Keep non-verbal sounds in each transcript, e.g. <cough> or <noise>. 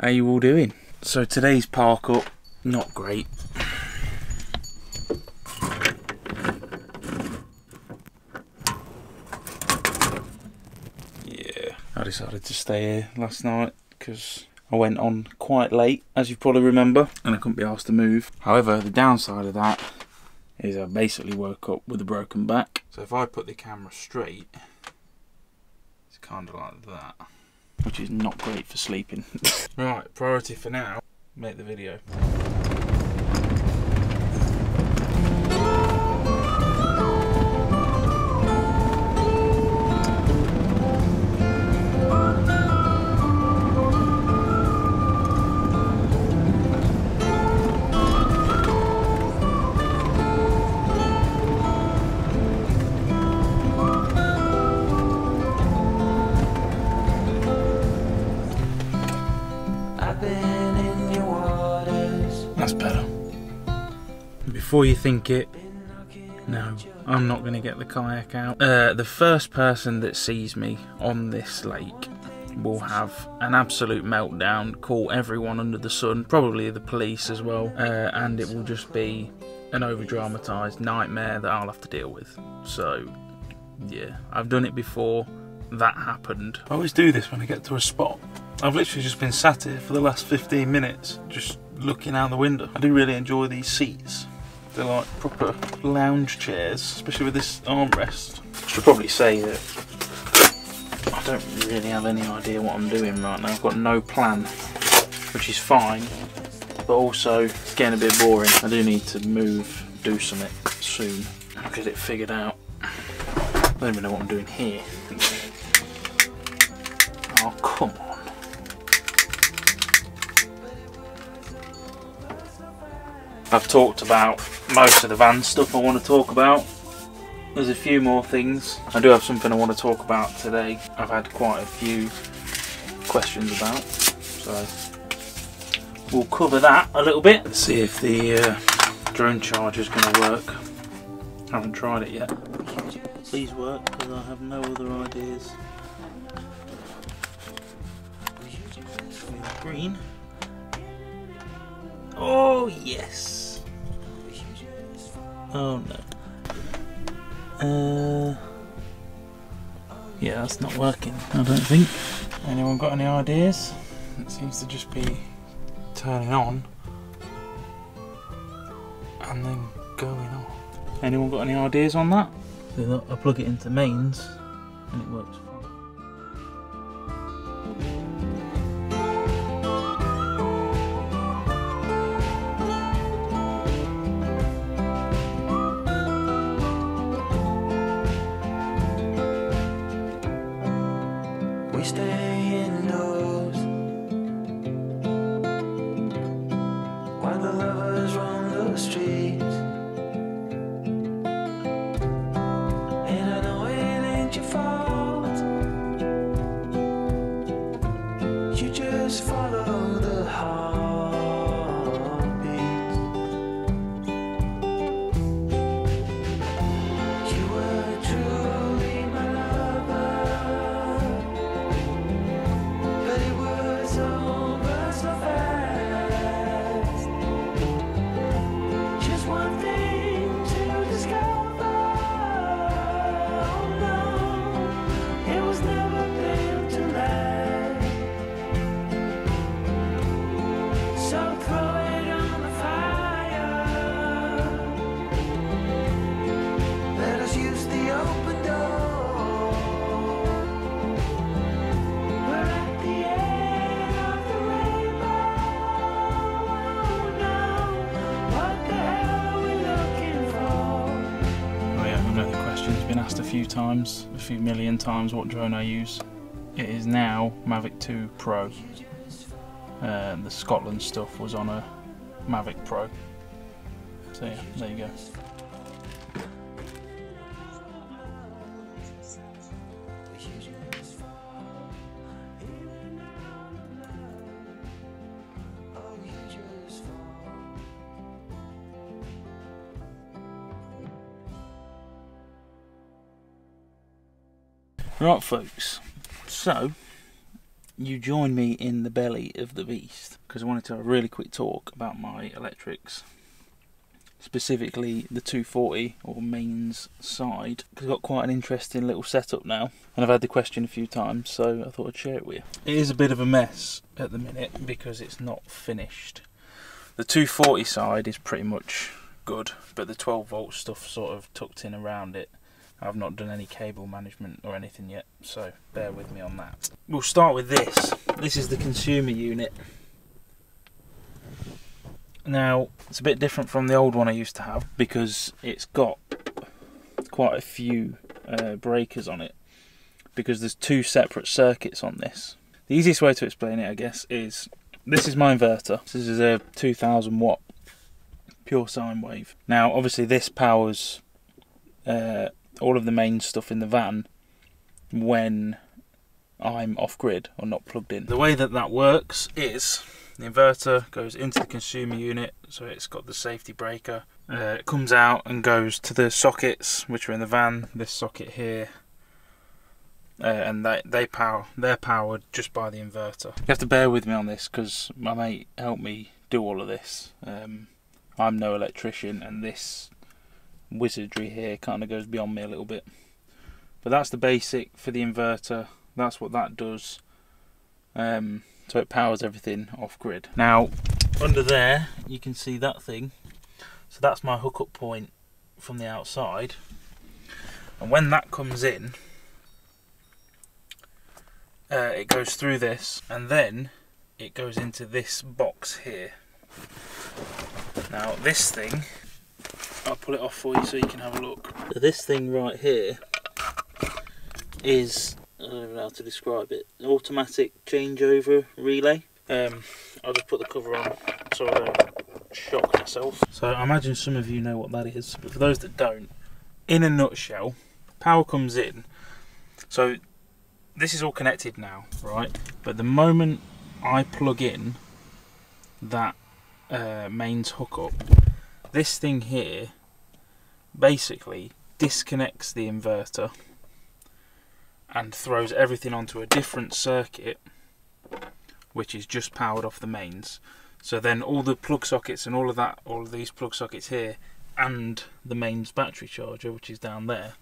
How you all doing? So today's park up, not great. Yeah, I decided to stay here last night because I went on quite late, as you probably remember, and I couldn't be asked to move. However, the downside of that is I basically woke up with a broken back. So if I put the camera straight, it's kind of like that, which is not great for sleeping. <laughs> right, priority for now, make the video. That's better. Before you think it, no, I'm not going to get the kayak out. Uh, the first person that sees me on this lake will have an absolute meltdown, call everyone under the sun, probably the police as well, uh, and it will just be an over dramatised nightmare that I'll have to deal with. So, yeah, I've done it before. That happened. I always do this when I get to a spot. I've literally just been sat here for the last 15 minutes, just looking out the window. I do really enjoy these seats. They're like proper lounge chairs, especially with this armrest. I Should probably say that I don't really have any idea what I'm doing right now. I've got no plan, which is fine, but also it's getting a bit boring. I do need to move, do something soon. I'll get it figured out. I don't even know what I'm doing here. I've talked about most of the van stuff I want to talk about. There's a few more things. I do have something I want to talk about today. I've had quite a few questions about, so we'll cover that a little bit. Let's see if the uh, drone charger is going to work. I haven't tried it yet. Please work because I have no other ideas. Green. Oh yes. Oh no. Uh. Yeah, that's not working. I don't think. Anyone got any ideas? It seems to just be turning on and then going off. Anyone got any ideas on that? I plug it into mains and it works times, a few million times what drone I use. It is now Mavic 2 Pro. Uh, the Scotland stuff was on a Mavic Pro. So yeah, there you go. Right, folks. So, you join me in the belly of the beast because I wanted to have a really quick talk about my electrics, specifically the 240 or mains side. Because I've got quite an interesting little setup now, and I've had the question a few times, so I thought I'd share it with you. It is a bit of a mess at the minute because it's not finished. The 240 side is pretty much good, but the 12 volt stuff sort of tucked in around it. I've not done any cable management or anything yet, so bear with me on that. We'll start with this. This is the consumer unit. Now, it's a bit different from the old one I used to have because it's got quite a few uh, breakers on it because there's two separate circuits on this. The easiest way to explain it, I guess, is this is my inverter. This is a 2000 watt pure sine wave. Now, obviously, this powers uh, all of the main stuff in the van when I'm off grid or not plugged in. The way that that works is the inverter goes into the consumer unit, so it's got the safety breaker. Uh, it comes out and goes to the sockets which are in the van. This socket here, uh, and they they power they're powered just by the inverter. You have to bear with me on this because my mate helped me do all of this. Um, I'm no electrician, and this wizardry here kind of goes beyond me a little bit. But that's the basic for the inverter. That's what that does. Um, so it powers everything off grid. Now, under there, you can see that thing. So that's my hookup point from the outside. And when that comes in, uh, it goes through this and then it goes into this box here. Now, this thing I'll pull it off for you so you can have a look. This thing right here is, I don't know how to describe it, automatic changeover relay. Um, I'll just put the cover on so I don't shock myself. So I imagine some of you know what that is, but for those that don't, in a nutshell, power comes in. So this is all connected now, right? But the moment I plug in that uh, mains hookup, this thing here basically disconnects the inverter and throws everything onto a different circuit which is just powered off the mains. So then all the plug sockets and all of that all of these plug sockets here and the mains battery charger which is down there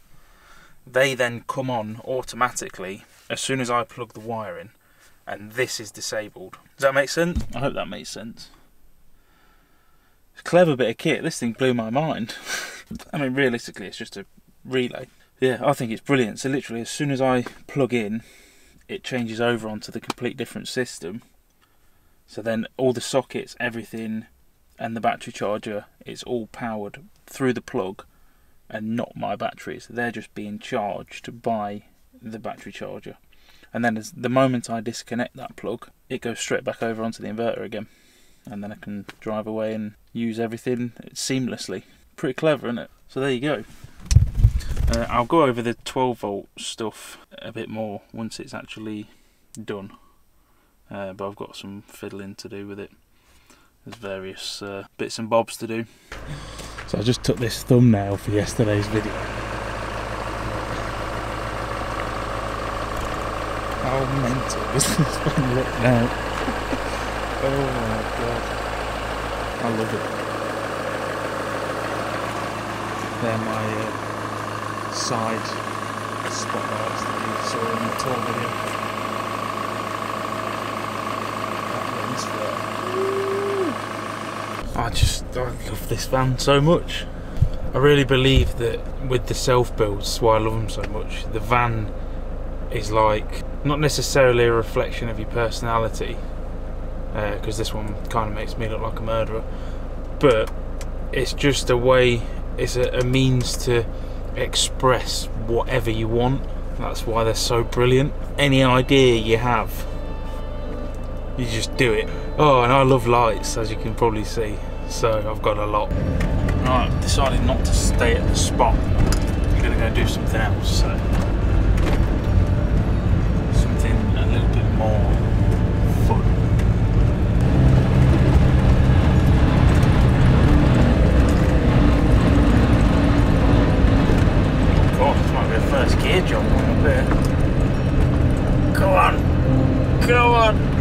they then come on automatically as soon as I plug the wire in. And this is disabled. Does that make sense? I hope that makes sense clever bit of kit. This thing blew my mind. <laughs> I mean, realistically, it's just a relay. Yeah, I think it's brilliant. So literally, as soon as I plug in, it changes over onto the complete different system. So then all the sockets, everything, and the battery charger, it's all powered through the plug and not my batteries. They're just being charged by the battery charger. And then as the moment I disconnect that plug, it goes straight back over onto the inverter again. And then I can drive away and use everything seamlessly. Pretty clever, isn't it? So there you go. Uh, I'll go over the 12 volt stuff a bit more once it's actually done. Uh, but I've got some fiddling to do with it. There's various uh, bits and bobs to do. So I just took this thumbnail for yesterday's video. How mental does this one <laughs> look now? Oh my god. I love it. They're my uh, side spotlights that you saw in the tour video. That. I just I love this van so much. I really believe that with the self builds, why I love them so much. The van is like not necessarily a reflection of your personality, because uh, this one kind of makes me look like a murderer. But it's just a way, it's a, a means to express whatever you want. That's why they're so brilliant. Any idea you have, you just do it. Oh, and I love lights, as you can probably see. So I've got a lot. Right, I've decided not to stay at the spot. I'm gonna go do something else. So something a little bit more jump up on. Go on.